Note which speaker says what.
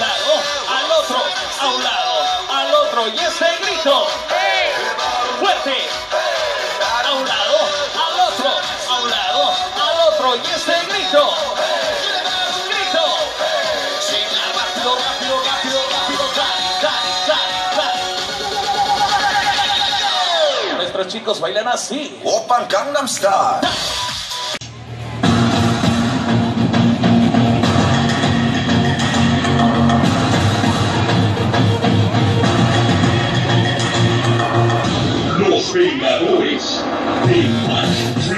Speaker 1: lado, al otro, a un lado, al otro. Y ese grito. Fuerte. A un lado, al otro, a un lado, al otro. Y ese grito. Grito. Nuestros chicos bailan así.
Speaker 2: Open Gangnam Style. Be my voice. Be Punch.